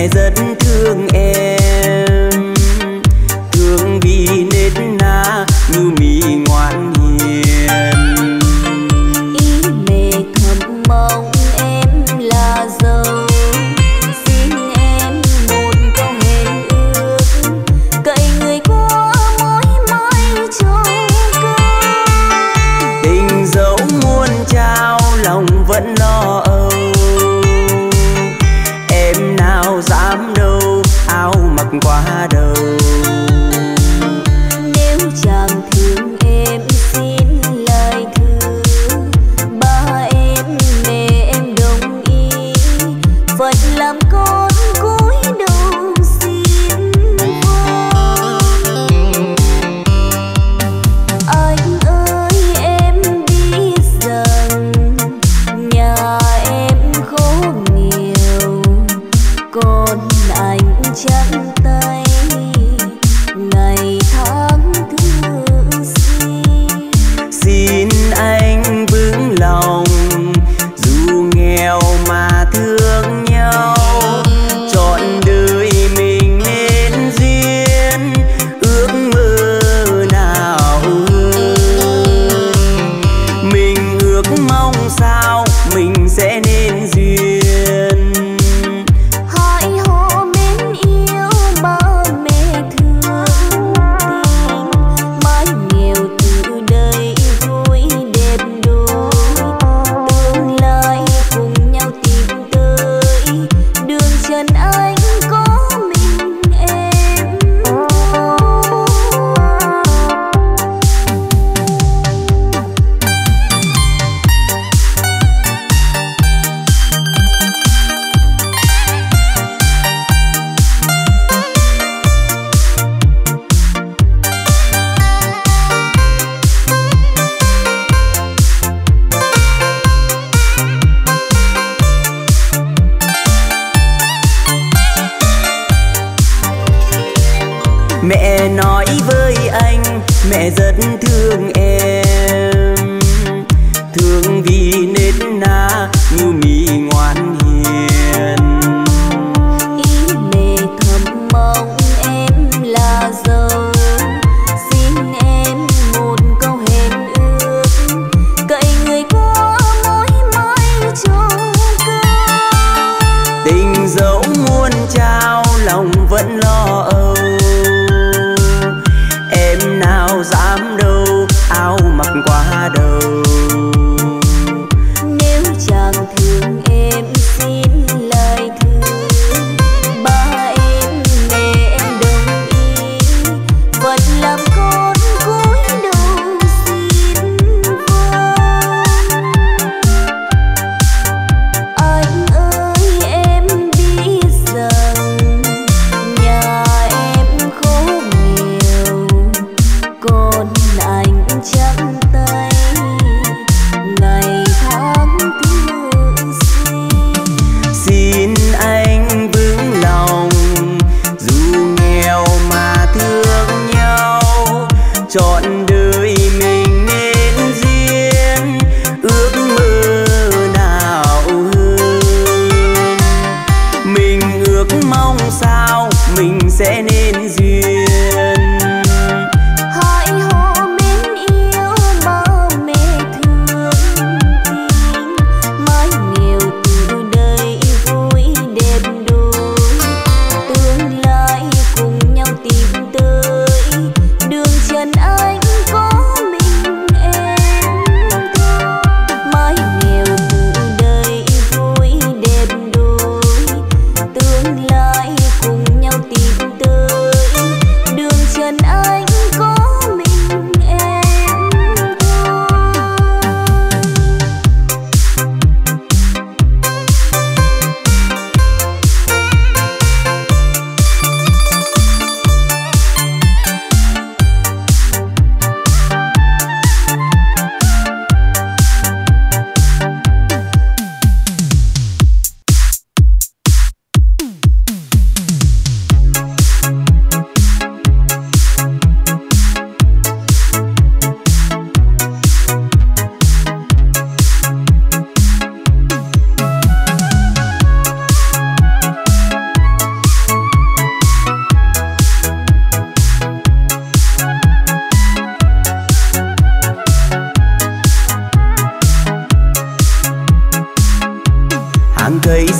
mẹ rất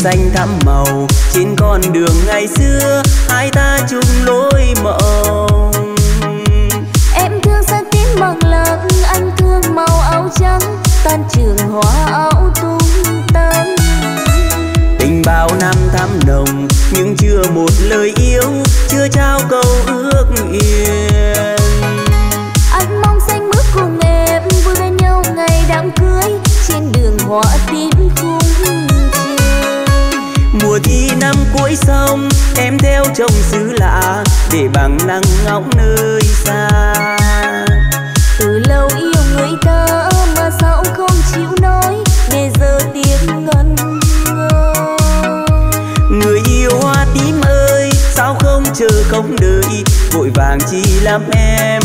xanh thắm màu trên con đường ngày xưa hai ta chung lối mộng. Em thương sáng tím bằng lặng Anh thương màu áo trắng Tan trường hoa áo tung tăng. Tình bao năm thắm nồng nhưng chưa một lời yêu chưa trao câu ước yên. Anh mong xanh bước cùng em Vui bên nhau ngày đám cưới Trên đường hoa tím mùa thi năm cuối sông em theo chồng xứ lạ để bằng nắng ngóng nơi xa. Từ lâu yêu người ta Mà sao không chịu nói Để giờ tiếng ngân ngơ. Người yêu hoa tím ơi sao không chờ không đợi vội vàng chi lắm em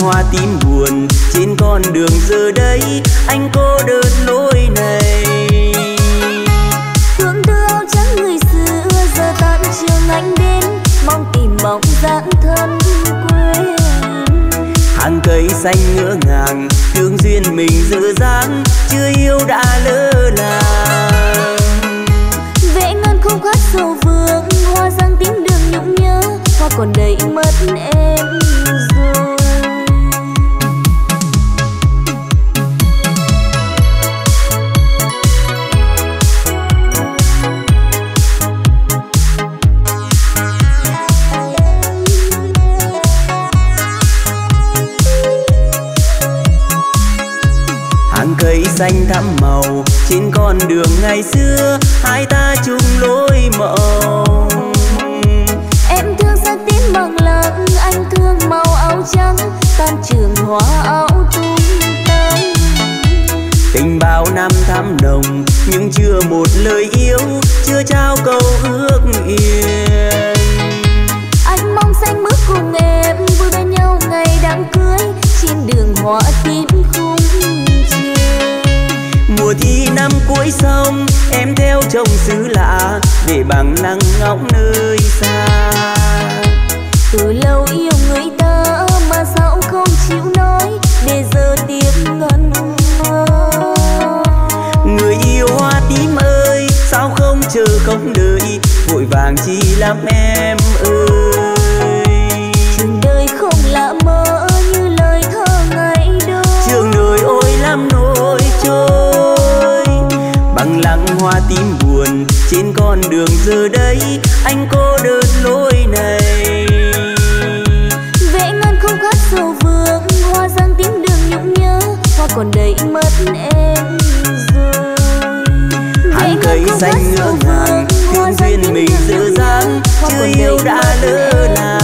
hoa tím buồn trên con đường giờ đây. Anh cô đơn lối này. Thương đưa áo trắng người xưa giờ tan trường anh đến. Mong tìm bóng dáng thân quê hàng cây xanh ngỡ ngàng thương duyên mình dở dáng chưa yêu đã lỡ làng. Vẽ ngân khúc hát sầu vương hoa giang tím đường nhung nhớ hoa còn đầy mất em xanh thắm màu trên con đường ngày xưa hai ta chung lối mộng em thương sắc tím bằng lạc anh thương màu áo trắng tan trường hoa áo tung tăng tình bao năm thắm nồng nhưng chưa một lời yêu chưa trao câu ước yên. Anh mong xanh bước cùng em vui bên nhau ngày đắng trong xứ lạ để bằng nắng ngóng nơi xa. Từ lâu yêu người ta mà sao không chịu nói để giờ tiếng ngân người yêu hoa tím ơi sao không chờ không đợi vội vàng chi lắm em hoa tím buồn trên con đường giờ đây. Anh cô đơn lối này. Vẽ ngân không khát sầu vương hoa giang tím đường nhung nhớ. Hoa còn đầy mất em rồi. Hàng cây xanh ngỡ ngàng thương duyên mình dở dang chưa yêu đã lỡ làng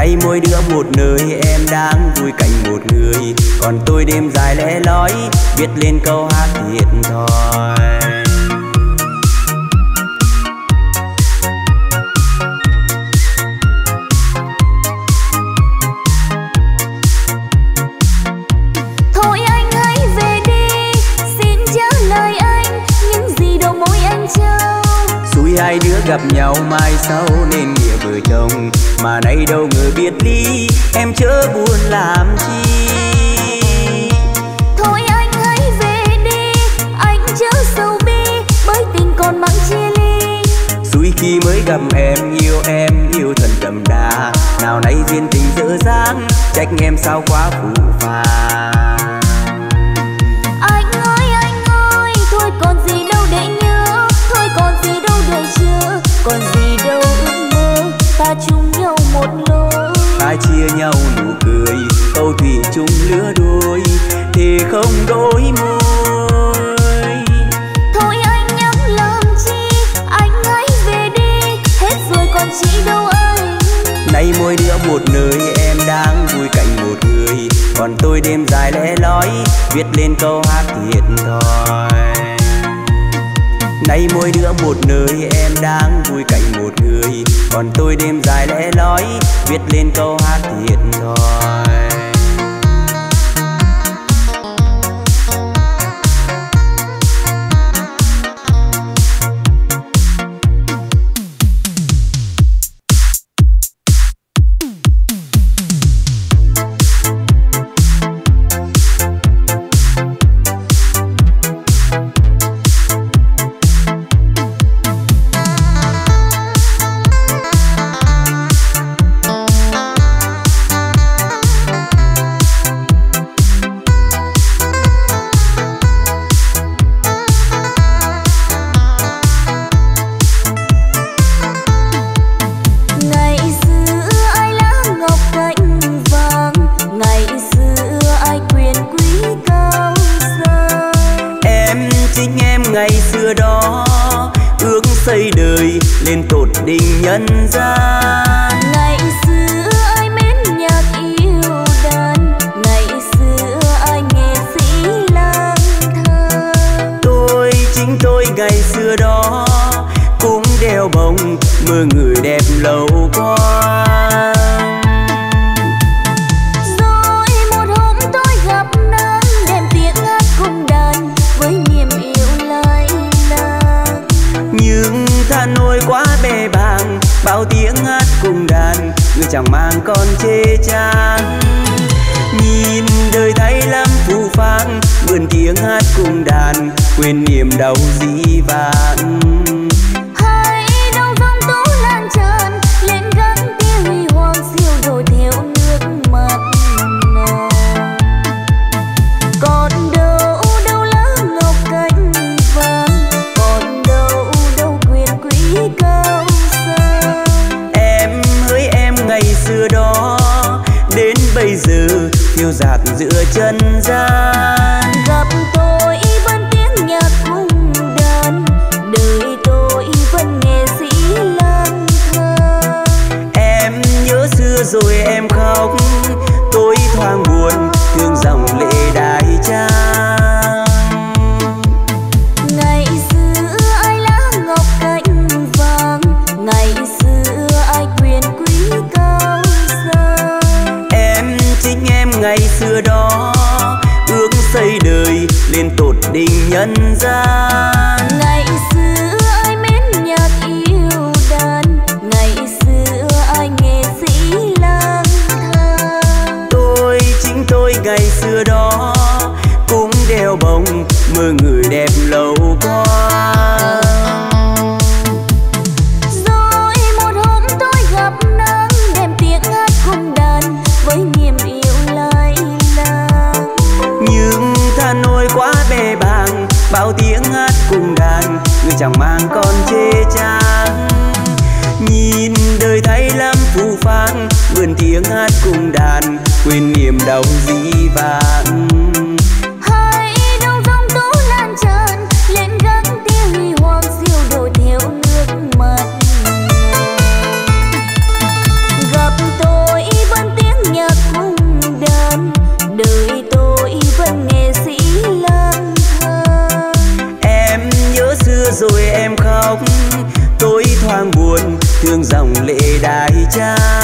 nay mỗi đứa một nơi em đang vui cạnh một người còn tôi đêm dài lẽ lói viết lên câu hát thiệt thòi Thôi anh hãy về đi, xin trả lời anh những gì đầu môi anh trao. Xui hai đứa gặp nhau mai sau nên nghĩa vợ chồng. Mà nay đâu ngờ biệt ly em chớ buồn làm chi. Thôi anh hãy về đi, anh chớ sầu bi, bởi tình còn mang chia ly. Xui khi mới gặp em yêu em yêu thật đậm đà. Nào nay duyên tình dở dang trách em sao quá phù phàng nhau nụ cười. Câu thủy chung lứa đôi thì không đôi môi. Thôi anh nhắm làm chi, anh hãy về đi, hết rồi còn chị đâu anh. nay mỗi đứa một nơi em đang vui cạnh một người. Còn tôi đêm dài lẽ lói viết lên câu hát thiệt thòi nay mỗi đứa một nơi, em đang vui cạnh một người. Còn tôi đêm dài lẽ lói viết lên câu hát thiệt thòi. Đại trai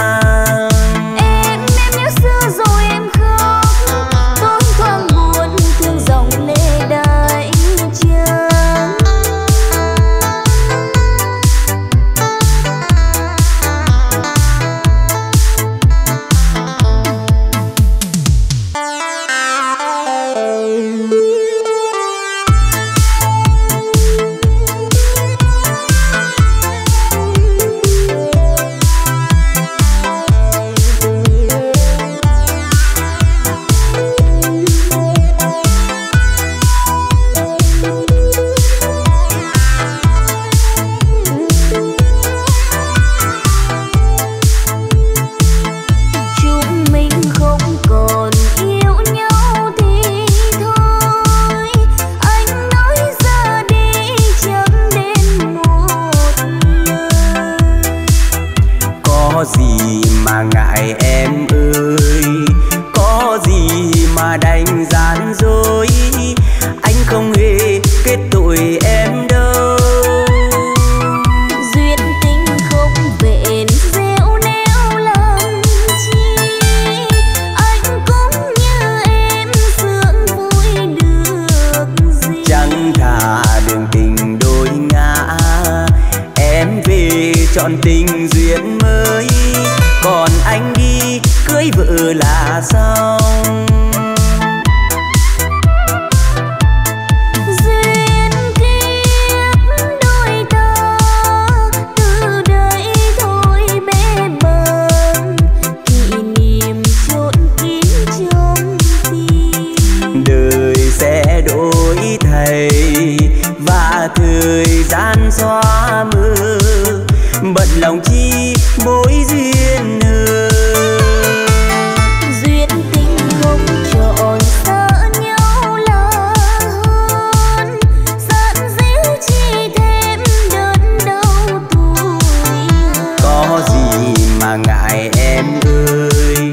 em ơi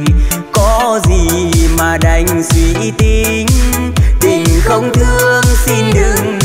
có gì mà đành suy tính? Tình không thương xin đừng